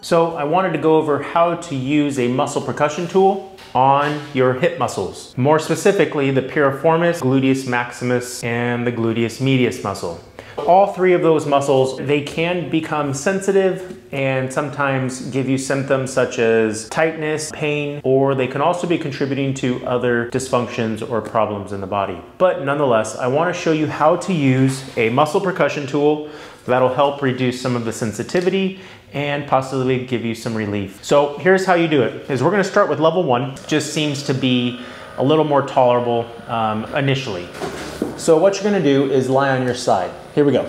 So I wanted to go over how to use a muscle percussion tool on your hip muscles. More specifically, the piriformis, gluteus maximus, and the gluteus medius muscle. All three of those muscles, they can become sensitive and sometimes give you symptoms such as tightness, pain, or they can also be contributing to other dysfunctions or problems in the body. But nonetheless, I wanna show you how to use a muscle percussion tool that'll help reduce some of the sensitivity and possibly give you some relief. So here's how you do it, is we're gonna start with level one. Just seems to be a little more tolerable um, initially. So what you're gonna do is lie on your side. Here we go.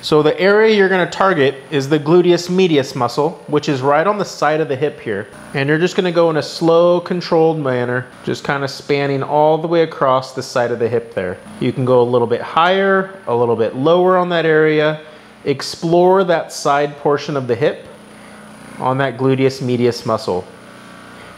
So the area you're gonna target is the gluteus medius muscle, which is right on the side of the hip here. And you're just gonna go in a slow, controlled manner, just kind of spanning all the way across the side of the hip there. You can go a little bit higher, a little bit lower on that area, explore that side portion of the hip on that gluteus medius muscle.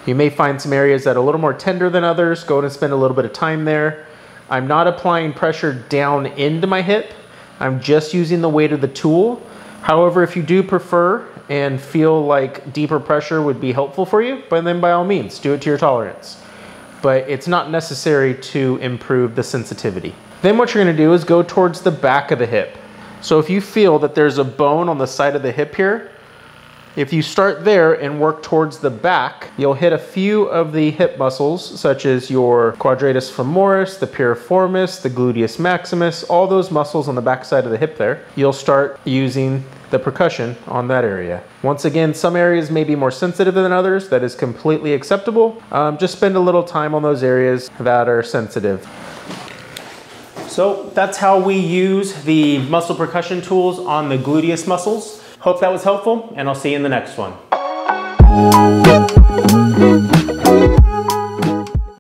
You may find some areas that are a little more tender than others. Go and spend a little bit of time there. I'm not applying pressure down into my hip. I'm just using the weight of the tool. However, if you do prefer and feel like deeper pressure would be helpful for you, but then by all means, do it to your tolerance. But it's not necessary to improve the sensitivity. Then what you're gonna do is go towards the back of the hip. So if you feel that there's a bone on the side of the hip here, if you start there and work towards the back, you'll hit a few of the hip muscles, such as your quadratus femoris, the piriformis, the gluteus maximus, all those muscles on the back side of the hip there. You'll start using the percussion on that area. Once again, some areas may be more sensitive than others. That is completely acceptable. Um, just spend a little time on those areas that are sensitive. So that's how we use the muscle percussion tools on the gluteus muscles. Hope that was helpful and I'll see you in the next one.